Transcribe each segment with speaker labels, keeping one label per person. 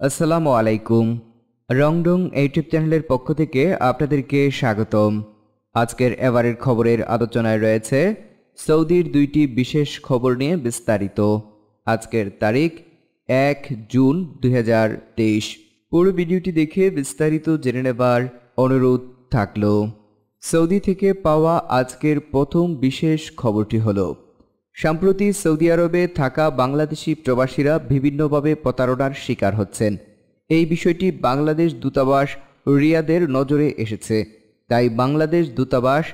Speaker 1: আসসালামু আলাইকুম। রংডং ইউটিউব চ্যানেলের পক্ষ থেকে আপনাদেরকে স্বাগতম। আজকের এবারের খবরের আলোচনায় রয়েছে সৌদির দুইটি বিশেষ খবর নিয়ে বিস্তারিত। আজকের তারিখ এক জুন দু হাজার তেইশ। পুরো ভিডিওটি দেখে বিস্তারিত জেনে নেবার অনুরোধ থাকল। সৌদি থেকে পাওয়া আজকের প্রথম বিশেষ খবরটি হলো সম্প্রতি সৌদি আরবে থাকা বাংলাদেশি প্রবাসীরা বিভিন্নভাবে প্রতারণার শিকার হচ্ছেন। এই বিষয়টি বাংলাদেশ দূতাবাস রিয়াদের নজরে এসেছে। তাই বাংলাদেশ দূতাবাস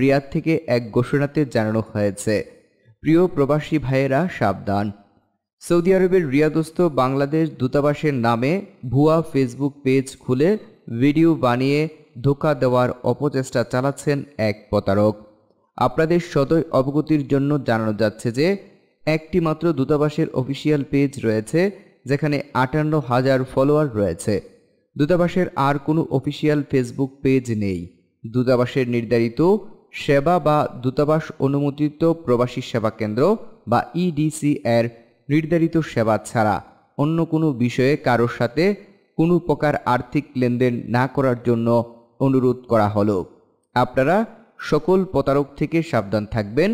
Speaker 1: রিয়াদ থেকে এক ঘোষণাতে জানানো হয়েছে। প্রিয় প্রবাসী ভাইয়েরা, সাবধান। সৌদি আরবের রিয়াদস্থ বাংলাদেশ দূতাবাসের নামে ভুয়া ফেসবুক পেজ খুলে ভিডিও বানিয়ে ধোকা দেওয়ার অপচেষ্টা চালাচ্ছেন এক প্রতারক। আপনাদের সদয় অবগতির জন্য জানানো যাচ্ছে যে, একটি মাত্র দূতাবাসের অফিসিয়াল পেজ রয়েছে, যেখানে আটান্ন হাজার ফলোয়ার রয়েছে। দূতাবাসের আর কোনো অফিসিয়াল ফেসবুক পেজ নেই। দূতাবাসের নির্ধারিত সেবা বা দূতাবাস অনুমোদিত প্রবাসী সেবা কেন্দ্র বা ইডিসি এর নির্ধারিত সেবা ছাড়া অন্য কোনো বিষয়ে কারোর সাথে কোনো প্রকার আর্থিক লেনদেন না করার জন্য অনুরোধ করা হলো। আপনারা সকল প্রতারক থেকে সাবধান থাকবেন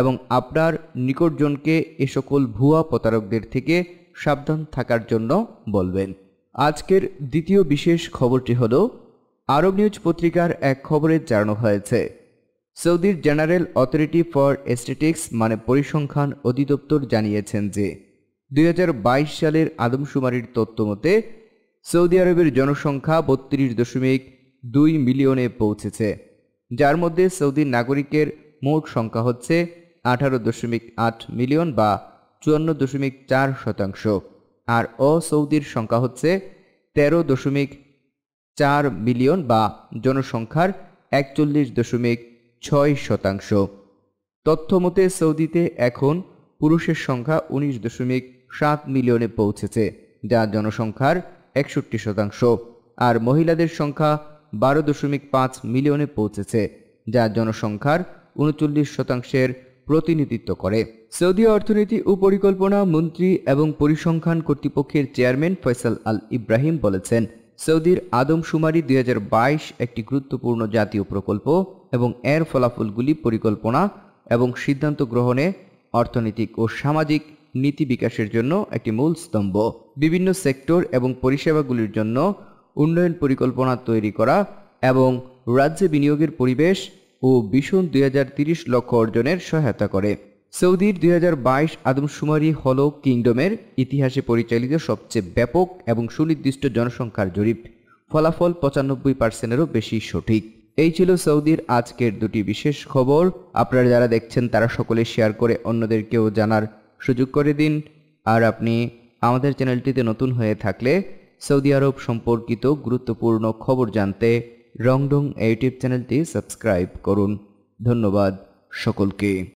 Speaker 1: এবং আপনার নিকটজনকে এ সকল ভুয়া প্রতারকদের থেকে সাবধান থাকার জন্য বলবেন। আজকের দ্বিতীয় বিশেষ খবরটি হল, আরব নিউজ পত্রিকার এক খবরে জানানো হয়েছে, সৌদির জেনারেল অথরিটি ফর এস্টেটিক্স মানে পরিসংখ্যান অধিদপ্তর জানিয়েছেন যে, দুই হাজার বাইশ সালের আদমশুমারির তথ্য মতে, সৌদি আরবের জনসংখ্যা বত্রিশ দশমিক দুই মিলিয়নে পৌঁছেছে। যার মধ্যে সৌদি নাগরিকের মোট সংখ্যা হচ্ছে আঠারো দশমিক আট মিলিয়ন বা চুয়ান্ন দশমিক চার শতাংশ। আর অসৌদির সংখ্যা হচ্ছে তেরো দশমিক চার মিলিয়ন বা জনসংখ্যার একচল্লিশ দশমিক ছয় শতাংশ। তথ্য মতে, সৌদিতে এখন পুরুষের সংখ্যা উনিশ দশমিক সাত মিলিয়নে পৌঁছেছে, যা জনসংখ্যার একষট্টি শতাংশ। আর মহিলাদের সংখ্যা বারো দশমিক পাঁচ মিলিয়নে পৌঁছেছে, যা জনসংখ্যার উনচল্লিশ শতাংশের প্রতিনিধিত্ব করে। সৌদি অর্থনীতি ও পরিকল্পনা মন্ত্রী এবং পরিসংখ্যান কর্তৃপক্ষের চেয়ারম্যান ফয়সাল আল ইব্রাহিম বলেছেন, সৌদির আদমশুমারি দুই একটি গুরুত্বপূর্ণ জাতীয় প্রকল্প এবং এর ফলাফলগুলি পরিকল্পনা এবং সিদ্ধান্ত গ্রহণে অর্থনৈতিক ও সামাজিক নীতি বিকাশের জন্য একটি মূল স্তম্ভ। বিভিন্ন সেক্টর এবং পরিষেবাগুলির জন্য উন্নয়ন পরিকল্পনা তৈরি করা এবং রাজ্যে বিনিয়োগের পরিবেশ ও ভীষণ দুই লক্ষ্য অর্জনের সহায়তা করে। সৌদির দুই হাজার বাইশ আদমশুমারি হল কিংডমের ইতিহাসে পরিচালিত সবচেয়ে ব্যাপক এবং সুনির্দিষ্ট জনসংখ্যার জরিপ। ফলাফল পঁচানব্বই পার্সেন্টেরও বেশি সঠিক। এই ছিল সৌদির আজকের দুটি বিশেষ খবর। আপনারা যারা দেখছেন, তারা সকলে শেয়ার করে অন্যদেরকেও জানার সুযোগ করে দিন। আর আপনি আমাদের চ্যানেলটিতে নতুন হয়ে থাকলে সৌদি আরব সম্পর্কিত গুরুত্বপূর্ণ খবর জানতে রংডং ইউটিউব চ্যানেলটি সাবস্ক্রাইব করুন। ধন্যবাদ সকলকে।